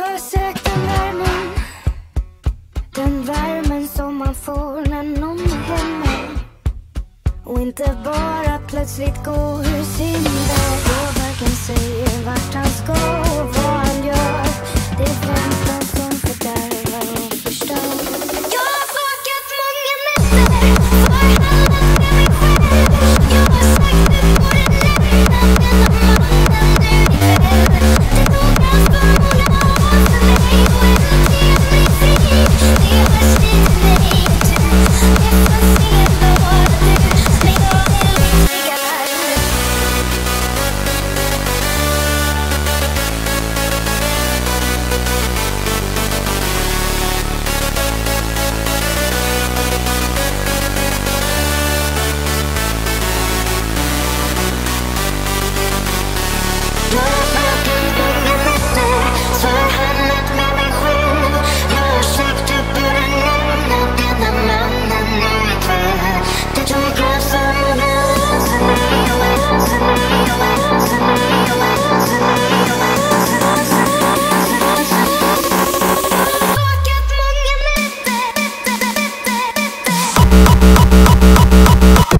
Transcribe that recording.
Jag har sökt den värmen. Den värmen som man får när någon är hemma Och inte bara plötsligt går ur sin väg Och varken säger vart han ska och vad han gör. Det är väntan som fördärvar och förstör. Jag har vakat många nätter. För alla ska vi själv Jag har sagt det vore lögn att jag If I see ポッポッポッポッポッ。